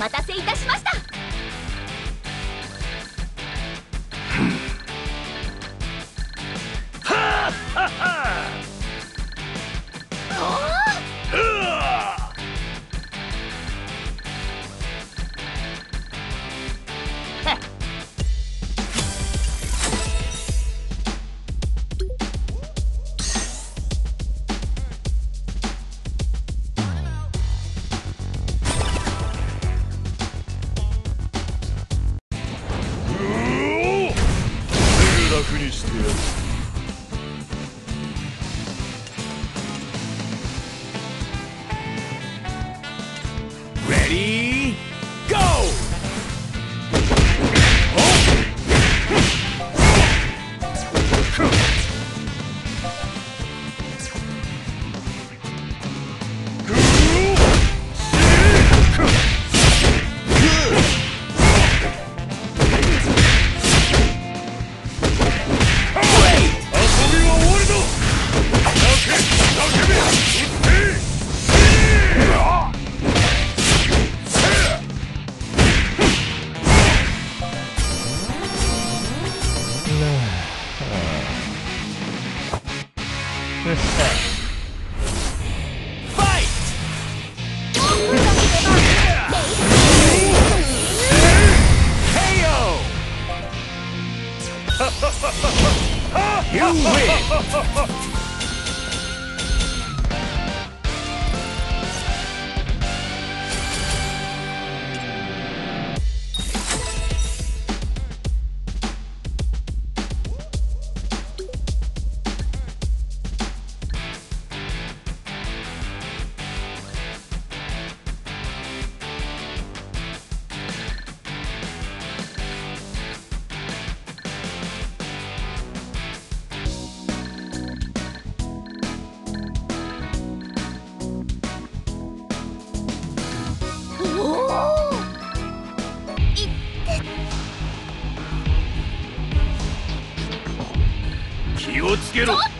待たせいたしました。哈哈哈哈哈をつけろ。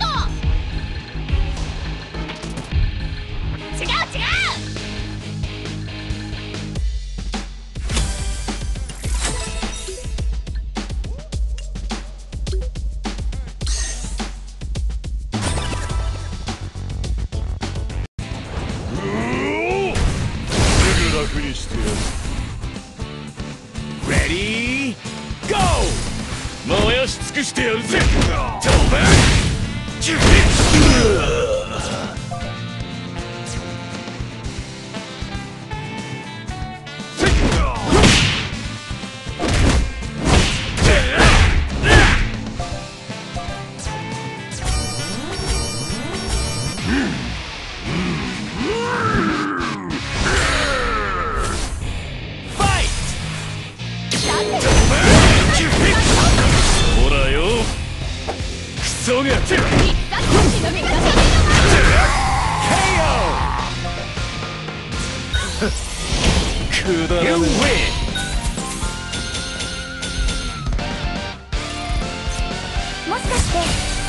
もしかして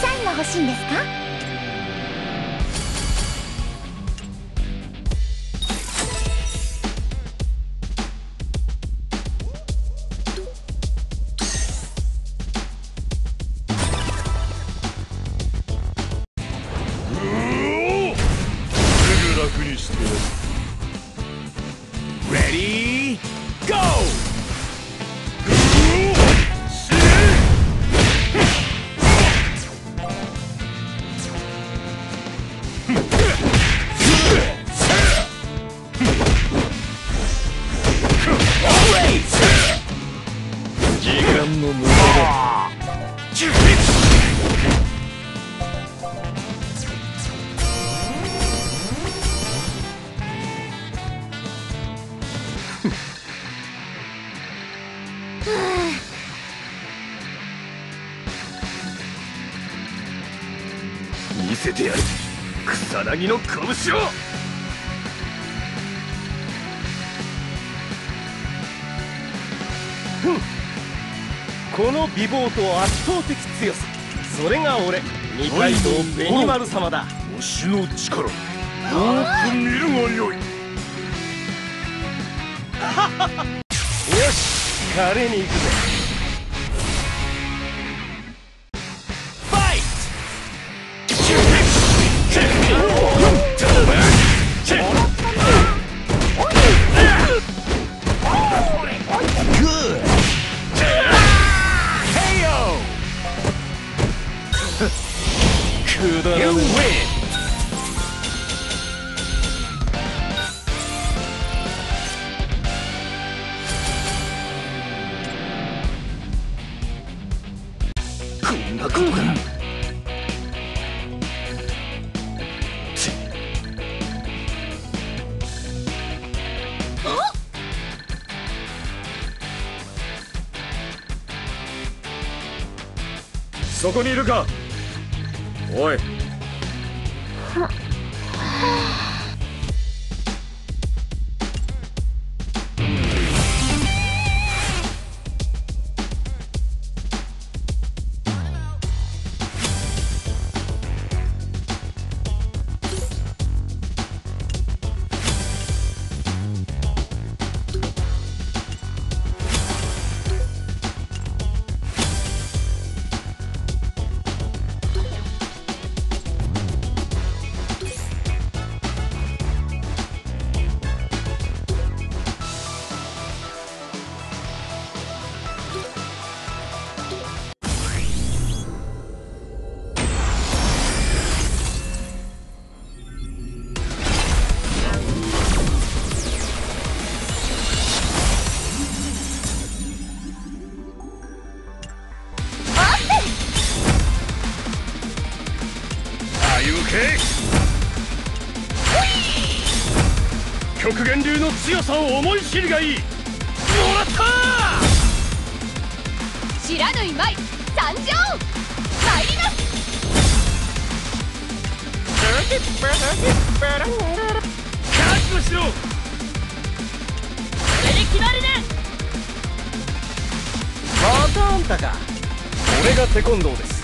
サインが欲しいんですか？見せてやる。草薙の拳を！この美貌と圧倒的強さ。それが俺二階堂紅丸様だ。推しの力。よく見るがよい。よし彼に行くぜ。こんなことがそこにいるか。おい。の強さを思い知りがいい。もらった知らぬい舞参上！参ります！覚悟しろ！これで決まるね！またあんたか。俺がテコンドーです